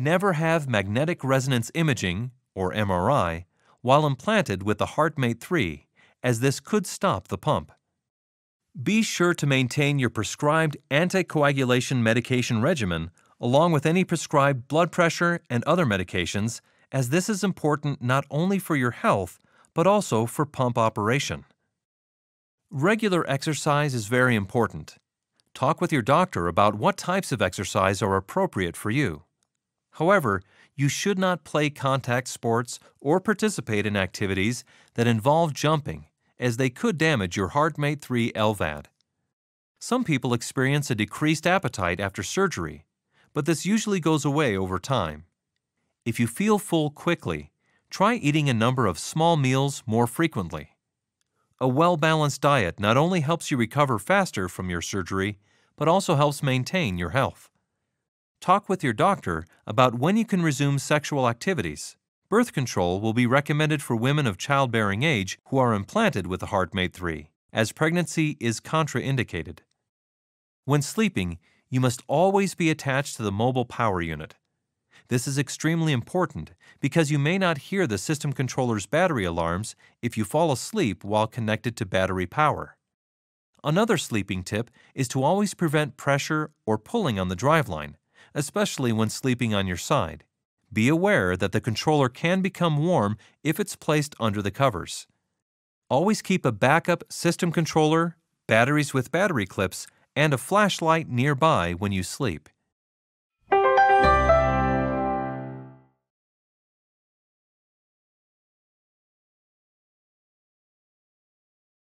Never have magnetic resonance imaging, or MRI, while implanted with the HeartMate 3, as this could stop the pump. Be sure to maintain your prescribed anticoagulation medication regimen along with any prescribed blood pressure and other medications, as this is important not only for your health but also for pump operation. Regular exercise is very important. Talk with your doctor about what types of exercise are appropriate for you. However, you should not play contact sports or participate in activities that involve jumping, as they could damage your HeartMate 3 LVAD. Some people experience a decreased appetite after surgery, but this usually goes away over time. If you feel full quickly, try eating a number of small meals more frequently. A well balanced diet not only helps you recover faster from your surgery, but also helps maintain your health. Talk with your doctor about when you can resume sexual activities. Birth control will be recommended for women of childbearing age who are implanted with a HeartMate 3, as pregnancy is contraindicated. When sleeping, you must always be attached to the mobile power unit. This is extremely important because you may not hear the system controller's battery alarms if you fall asleep while connected to battery power. Another sleeping tip is to always prevent pressure or pulling on the driveline, especially when sleeping on your side. Be aware that the controller can become warm if it's placed under the covers. Always keep a backup system controller, batteries with battery clips, and a flashlight nearby when you sleep.